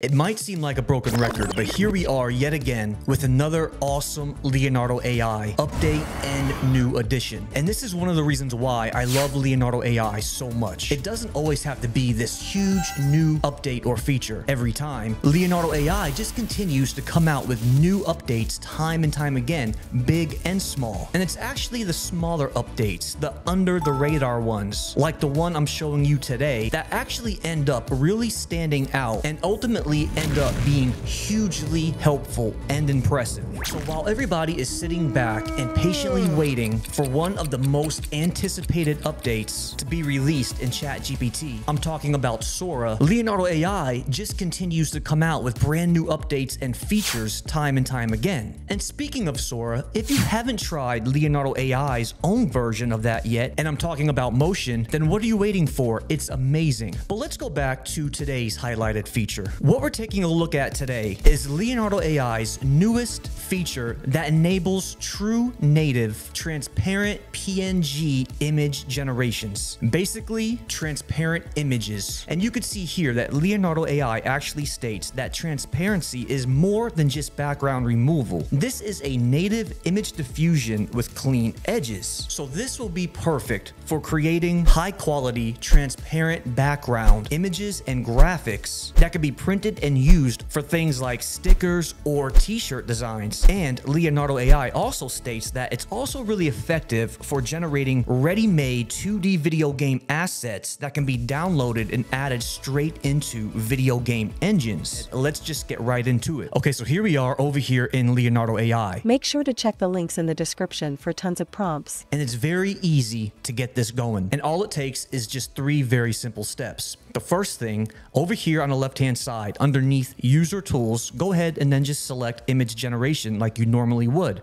It might seem like a broken record, but here we are yet again with another awesome Leonardo AI update and new addition. And this is one of the reasons why I love Leonardo AI so much. It doesn't always have to be this huge new update or feature every time. Leonardo AI just continues to come out with new updates time and time again, big and small. And it's actually the smaller updates, the under the radar ones, like the one I'm showing you today, that actually end up really standing out and ultimately end up being hugely helpful and impressive. So while everybody is sitting back and patiently waiting for one of the most anticipated updates to be released in ChatGPT, I'm talking about Sora, Leonardo AI just continues to come out with brand new updates and features time and time again. And speaking of Sora, if you haven't tried Leonardo AI's own version of that yet, and I'm talking about motion, then what are you waiting for? It's amazing. But let's go back to today's highlighted feature. What we're taking a look at today is Leonardo AI's newest feature that enables true native transparent PNG image generations. Basically, transparent images. And you could see here that Leonardo AI actually states that transparency is more than just background removal. This is a native image diffusion with clean edges. So this will be perfect for creating high quality, transparent background images and graphics that could be printed printed and used for things like stickers or t-shirt designs. And Leonardo AI also states that it's also really effective for generating ready-made 2D video game assets that can be downloaded and added straight into video game engines. Let's just get right into it. Okay, so here we are over here in Leonardo AI. Make sure to check the links in the description for tons of prompts. And it's very easy to get this going. And all it takes is just three very simple steps. The first thing, over here on the left-hand side, underneath user tools, go ahead and then just select image generation like you normally would.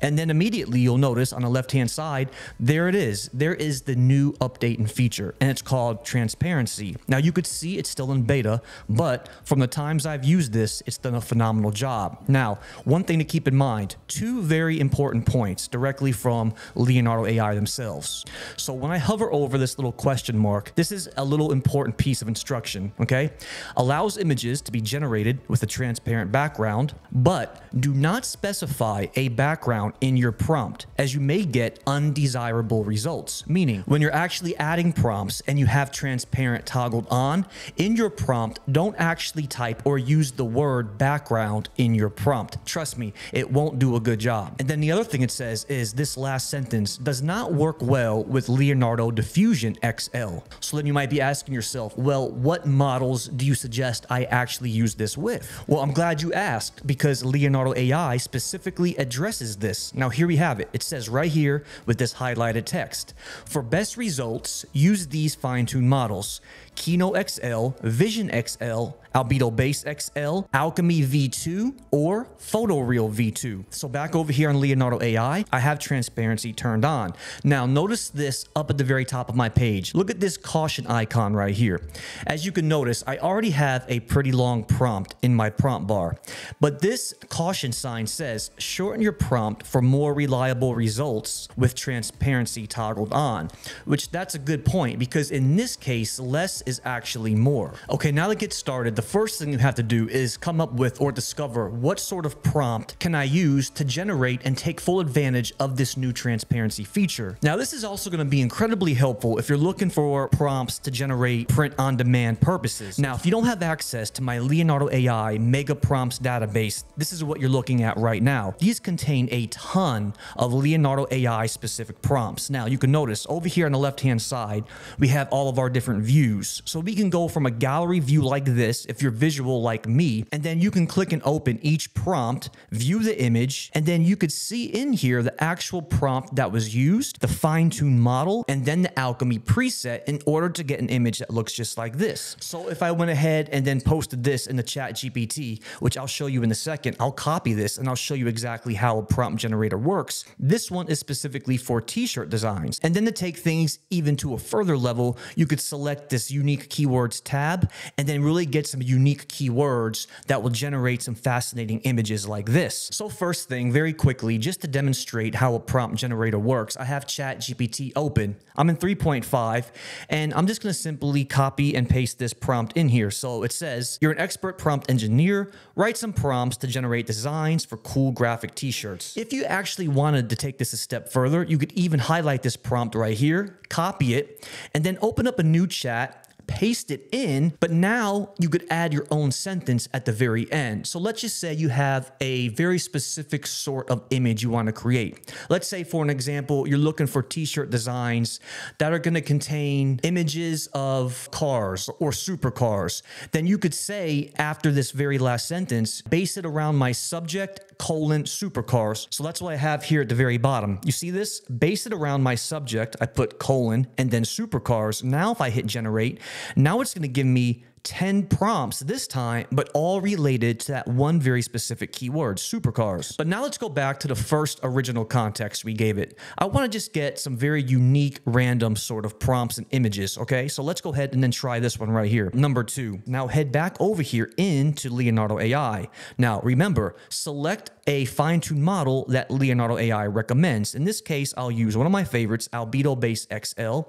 And then immediately you'll notice on the left-hand side, there it is. There is the new update and feature, and it's called transparency. Now you could see it's still in beta, but from the times I've used this, it's done a phenomenal job. Now, one thing to keep in mind, two very important points directly from Leonardo AI themselves. So when I hover over this little question mark, this is a little important piece of instruction, okay? Allows images to be generated with a transparent background, but do not specify a background in your prompt, as you may get undesirable results. Meaning, when you're actually adding prompts and you have transparent toggled on, in your prompt, don't actually type or use the word background in your prompt. Trust me, it won't do a good job. And then the other thing it says is this last sentence does not work well with Leonardo Diffusion XL. So then you might be asking yourself, well, what models do you suggest I actually use this with? Well, I'm glad you asked because Leonardo AI specifically addresses this now here we have it. It says right here with this highlighted text. For best results, use these fine-tuned models. Kino XL, Vision XL, Albedo Base XL, Alchemy V2, or Photoreal V2. So back over here on Leonardo AI, I have transparency turned on. Now notice this up at the very top of my page. Look at this caution icon right here. As you can notice, I already have a pretty long prompt in my prompt bar, but this caution sign says shorten your prompt for more reliable results with transparency toggled on, which that's a good point because in this case, less is actually more. Okay, now to get started, the first thing you have to do is come up with or discover what sort of prompt can I use to generate and take full advantage of this new transparency feature. Now, this is also going to be incredibly helpful if you're looking for prompts to generate print on demand purposes. Now, if you don't have access to my Leonardo AI Mega Prompts database, this is what you're looking at right now. These contain a ton of Leonardo AI specific prompts. Now, you can notice over here on the left hand side, we have all of our different views. So we can go from a gallery view like this, if you're visual like me, and then you can click and open each prompt, view the image, and then you could see in here the actual prompt that was used, the fine-tuned model, and then the alchemy preset in order to get an image that looks just like this. So if I went ahead and then posted this in the chat GPT, which I'll show you in a second, I'll copy this and I'll show you exactly how a prompt generator works. This one is specifically for t-shirt designs. And then to take things even to a further level, you could select this unique keywords tab and then really get some unique keywords that will generate some fascinating images like this. So first thing, very quickly, just to demonstrate how a prompt generator works, I have ChatGPT open. I'm in 3.5 and I'm just going to simply copy and paste this prompt in here. So it says, you're an expert prompt engineer, write some prompts to generate designs for cool graphic t-shirts. If you actually wanted to take this a step further, you could even highlight this prompt right here, copy it, and then open up a new chat paste it in, but now you could add your own sentence at the very end. So let's just say you have a very specific sort of image you want to create. Let's say, for an example, you're looking for t shirt designs that are going to contain images of cars or supercars. Then you could say, after this very last sentence, base it around my subject colon supercars. So that's what I have here at the very bottom. You see this? Base it around my subject. I put colon and then supercars. Now if I hit generate, now it's going to give me 10 prompts this time, but all related to that one very specific keyword, supercars. But now let's go back to the first original context we gave it. I want to just get some very unique, random sort of prompts and images, okay? So let's go ahead and then try this one right here. Number two. Now head back over here into Leonardo AI. Now remember, select a fine-tuned model that Leonardo AI recommends. In this case, I'll use one of my favorites, Albedo Base XL.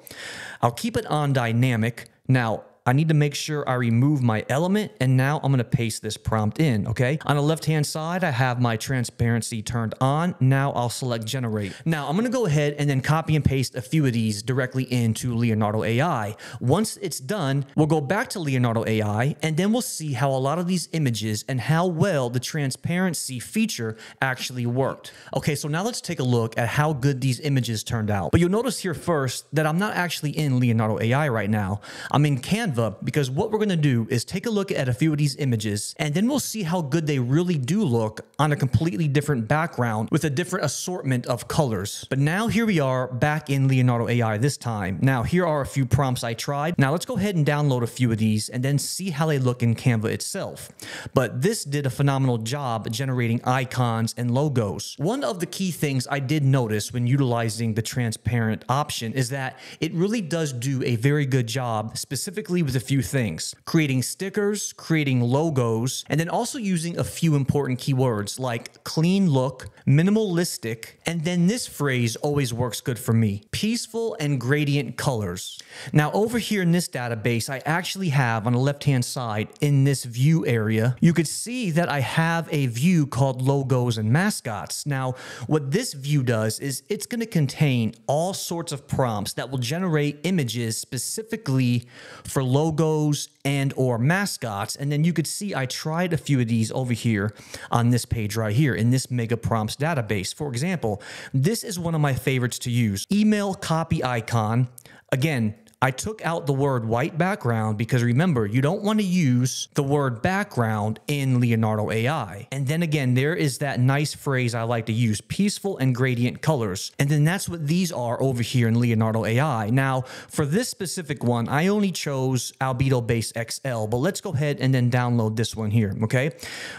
I'll keep it on dynamic. Now, I need to make sure I remove my element and now I'm gonna paste this prompt in, okay? On the left-hand side, I have my transparency turned on. Now I'll select generate. Now I'm gonna go ahead and then copy and paste a few of these directly into Leonardo AI. Once it's done, we'll go back to Leonardo AI and then we'll see how a lot of these images and how well the transparency feature actually worked. Okay, so now let's take a look at how good these images turned out. But you'll notice here first that I'm not actually in Leonardo AI right now. I'm in Canva Canva because what we're going to do is take a look at a few of these images and then we'll see how good they really do look on a completely different background with a different assortment of colors. But now here we are back in Leonardo AI this time. Now here are a few prompts I tried. Now let's go ahead and download a few of these and then see how they look in Canva itself. But this did a phenomenal job generating icons and logos. One of the key things I did notice when utilizing the transparent option is that it really does do a very good job specifically with a few things creating stickers, creating logos, and then also using a few important keywords like clean look, minimalistic, and then this phrase always works good for me peaceful and gradient colors. Now, over here in this database, I actually have on the left hand side in this view area, you could see that I have a view called logos and mascots. Now, what this view does is it's going to contain all sorts of prompts that will generate images specifically for logos and or mascots. And then you could see I tried a few of these over here on this page right here in this mega prompts database. For example, this is one of my favorites to use. Email copy icon. Again, I took out the word white background because remember, you don't want to use the word background in Leonardo AI. And then again, there is that nice phrase I like to use, peaceful and gradient colors. And then that's what these are over here in Leonardo AI. Now, for this specific one, I only chose Albedo Base XL, but let's go ahead and then download this one here, okay?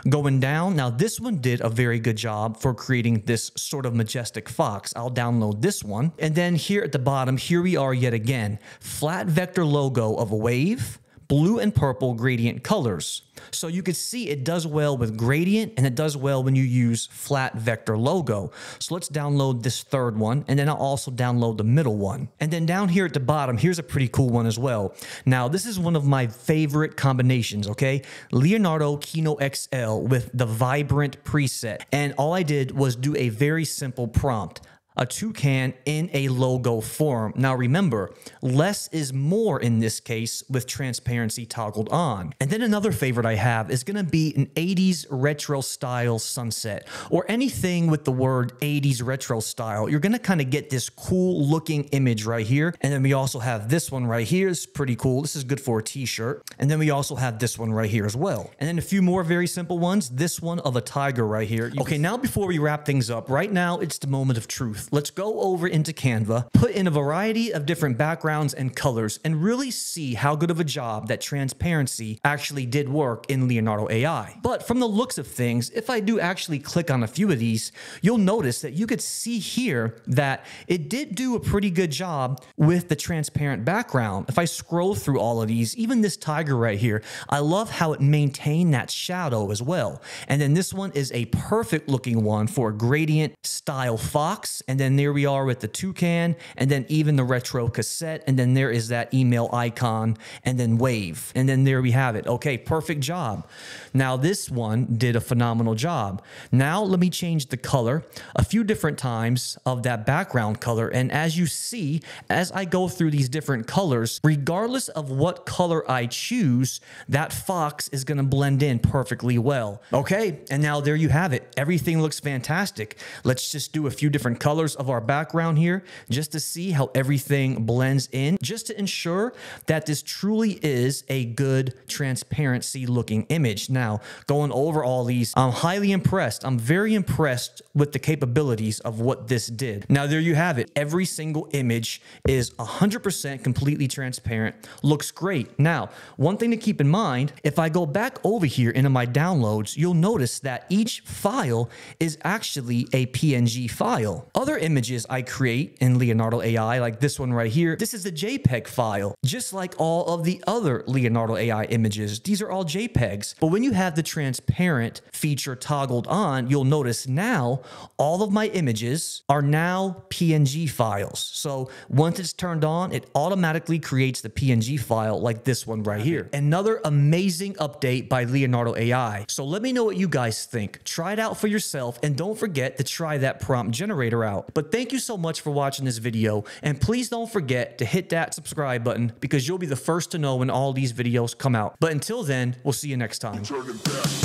Going down, now this one did a very good job for creating this sort of majestic fox. I'll download this one. And then here at the bottom, here we are yet again flat vector logo of a wave, blue and purple gradient colors. So you can see it does well with gradient and it does well when you use flat vector logo. So let's download this third one and then I'll also download the middle one. And then down here at the bottom, here's a pretty cool one as well. Now this is one of my favorite combinations, okay? Leonardo Kino XL with the vibrant preset. And all I did was do a very simple prompt a toucan in a logo form. Now remember, less is more in this case with transparency toggled on. And then another favorite I have is going to be an 80s retro style sunset or anything with the word 80s retro style. You're going to kind of get this cool looking image right here. And then we also have this one right here. It's pretty cool. This is good for a t-shirt. And then we also have this one right here as well. And then a few more very simple ones. This one of a tiger right here. Okay, now before we wrap things up, right now it's the moment of truth. Let's go over into Canva, put in a variety of different backgrounds and colors, and really see how good of a job that transparency actually did work in Leonardo AI. But from the looks of things, if I do actually click on a few of these, you'll notice that you could see here that it did do a pretty good job with the transparent background. If I scroll through all of these, even this tiger right here, I love how it maintained that shadow as well. And then this one is a perfect looking one for a gradient style fox. And then there we are with the toucan and then even the retro cassette. And then there is that email icon and then wave. And then there we have it. Okay, perfect job. Now this one did a phenomenal job. Now let me change the color a few different times of that background color. And as you see, as I go through these different colors, regardless of what color I choose, that fox is going to blend in perfectly well. Okay, and now there you have it. Everything looks fantastic. Let's just do a few different colors of our background here just to see how everything blends in, just to ensure that this truly is a good transparency looking image. Now, going over all these, I'm highly impressed. I'm very impressed with the capabilities of what this did. Now, there you have it. Every single image is 100% completely transparent, looks great. Now, one thing to keep in mind, if I go back over here into my downloads, you'll notice that each file is actually a PNG file. Other images I create in Leonardo AI, like this one right here, this is a JPEG file, just like all of the other Leonardo AI images. These are all JPEGs. But when you have the transparent feature toggled on, you'll notice now all of my images are now PNG files. So once it's turned on, it automatically creates the PNG file like this one right here. Another amazing update by Leonardo AI. So let me know what you guys think. Try it out for yourself and don't forget to try that prompt generator out. But thank you so much for watching this video and please don't forget to hit that subscribe button because you'll be the first to know when all these videos come out. But until then, we'll see you next time.